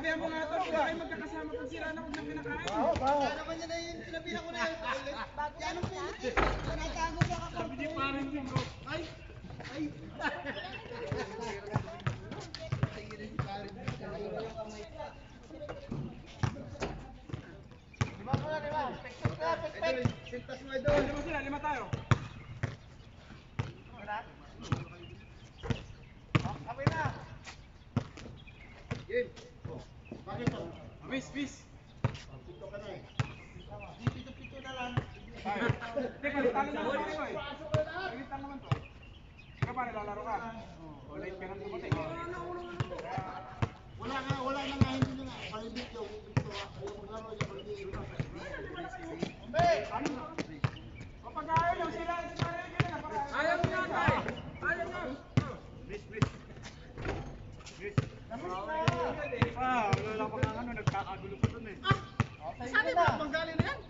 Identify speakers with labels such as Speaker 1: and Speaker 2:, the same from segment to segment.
Speaker 1: Sabihan mo nga to, huwag kayo magkakasama pag sira na huwag na pinakain.
Speaker 2: Kaya naman yun na yun, sinabihan ko na yun. Yan ang pulit. Tinatago mo ako.
Speaker 1: Sabi niya parang yung bro. Ay! Ay!
Speaker 2: Lima mo na, lima. Pekpek na, pekpek. Sintas mo idol.
Speaker 1: Lima sila, lima tayo.
Speaker 2: Kami na. Game. Bakit to?
Speaker 1: Bis, bis.
Speaker 2: Pito ka na eh. Di pito-pito na lang.
Speaker 1: Tayo. Teka, talo naman tayo eh. Pagkitan naman to. Ikaw pa, nilalaro ka. O, late ka nang dumating.
Speaker 2: Wala nga, wala na nga, hindi na nga. Palibit yung ito. Ayaw mo laro, yung palibit.
Speaker 1: Kapag ayaw nyo, sila, sila rin ka na. Ayaw nyo, tayo. Ayaw nyo. Bis, bis. Bis. Ah, wala lang pang ano, nagkakagulo pa dun eh.
Speaker 2: Sabi ba? Panggali na yan.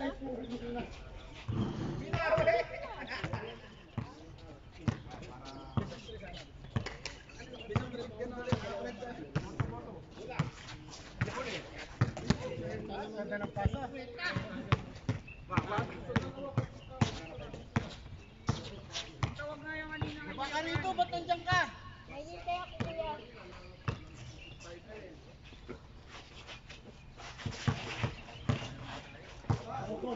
Speaker 2: Evet.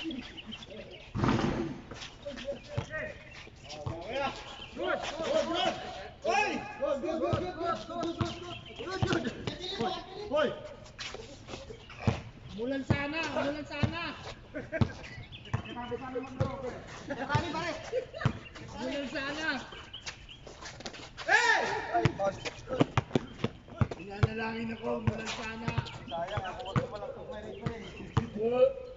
Speaker 2: Hoy!
Speaker 3: Umulan sana, umulan sana.
Speaker 2: Nakani pare.
Speaker 3: Umulan sana.
Speaker 2: Hey!
Speaker 3: Inanalangin ako, umulan sana.
Speaker 2: Sayang, ako ko pa lang kung may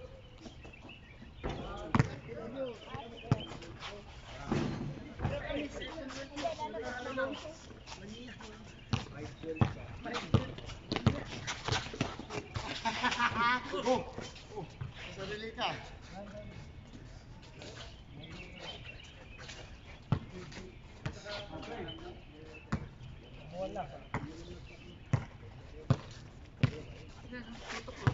Speaker 2: oh, oh, sarili ka.
Speaker 3: Wala.
Speaker 1: Tutok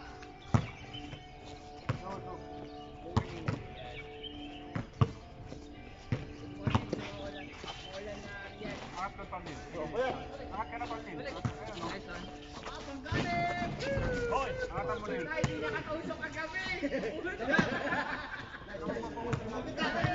Speaker 1: máscara pra mim.
Speaker 2: Ah,
Speaker 1: quero pra mim. Oi, ah, tá bonito. Ay, hindi nakakausap ang gabi.
Speaker 2: Ay,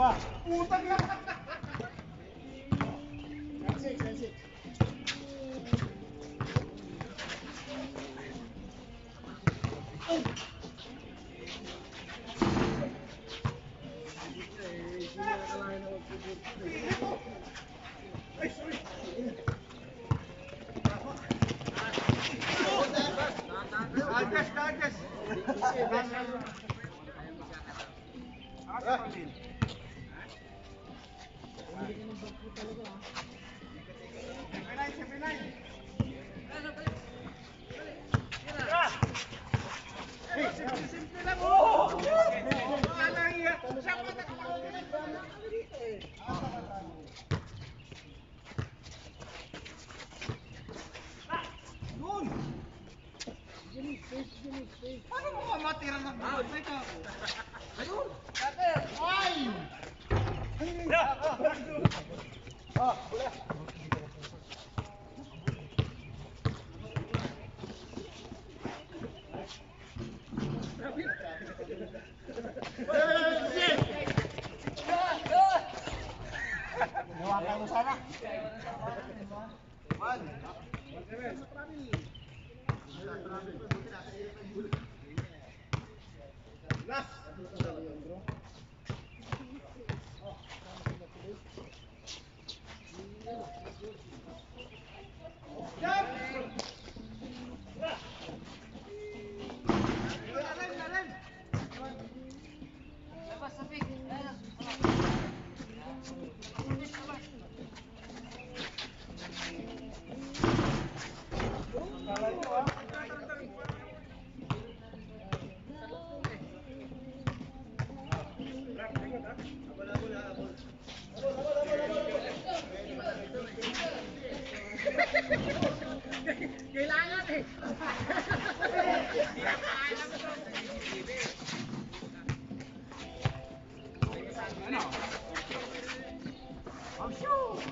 Speaker 2: Puta que... That's it.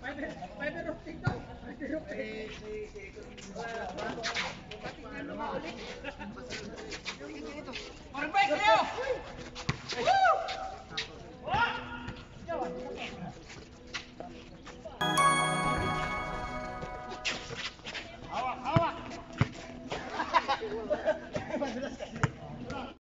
Speaker 2: Pwede,
Speaker 3: pwede rin tignan. Pwede rin tignan. ¡Por un creo!